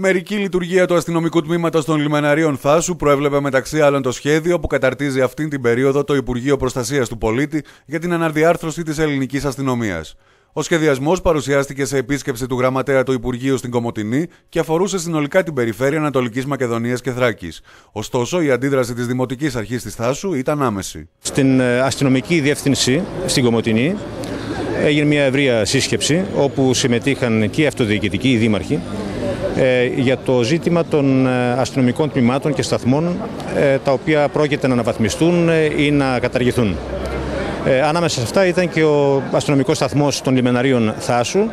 Μερική λειτουργία του αστυνομικού τμήματος των λιμεναρίων Θάσου προέβλεπε μεταξύ άλλων το σχέδιο που καταρτίζει αυτήν την περίοδο το Υπουργείο Προστασίας του Πολίτη για την αναρδιάρθρωση της ελληνικής αστυνομίας. Ο σχεδιασμός παρουσιάστηκε σε επίσκεψη του γραμματέα του Υπουργείου στην Κομωτινή και αφορούσε συνολικά την περιφέρεια Ανατολικής Μακεδονίας και Θράκης. Ωστόσο, η αντίδραση της Δημοτικής Αρχής της Θάσου ήταν άμεση. Στην ε, αστυνομική διεύθυνση στην Κομωτινή έγινε μια ευρεία σύσκεψη όπου συμμετείχαν και οι αυτοδιοικητικοί, οι δήμαρχοι, ε, για το ζήτημα των ε, αστυνομικών τμήματων και σταθμών ε, τα οποία πρόκειται να αναβαθμιστούν ή να καταργηθούν. Ανάμεσα σε αυτά ήταν και ο αστυνομικός σταθμός των λιμεναρίων Θάσου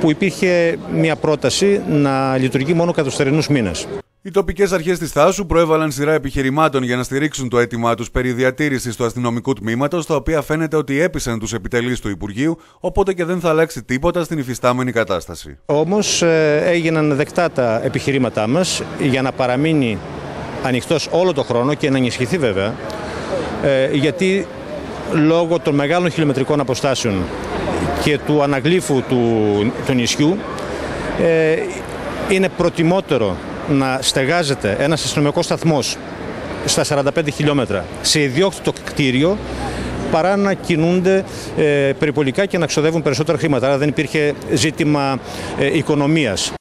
που υπήρχε μια πρόταση να λειτουργεί μόνο κατά τους θερινούς μήνες. Οι τοπικές αρχές της Θάσου προέβαλαν σειρά επιχειρημάτων για να στηρίξουν το αίτημά τους περί διατήρησης του αστυνομικού τμήματος, τα οποία φαίνεται ότι έπεισαν τους επιτελείς του Υπουργείου, οπότε και δεν θα αλλάξει τίποτα στην υφιστάμενη κατάσταση. Όμως ε, έγιναν δεκτά τα επιχειρήματά μας για να παραμείνει ανοιχτός όλο το χρόνο και να ενισχυθεί βέβαια, ε, γιατί λόγω των μεγάλων χιλιομετρικών αποστάσεων και του αναγλήφου του, του νησιού ε, είναι προτιμότερο να στεγάζεται ένας αστυνομικός σταθμός στα 45 χιλιόμετρα σε ιδιόκτητο κτίριο παρά να κινούνται ε, περιπολικά και να ξοδεύουν περισσότερα χρήματα. Άρα δεν υπήρχε ζήτημα ε, οικονομίας.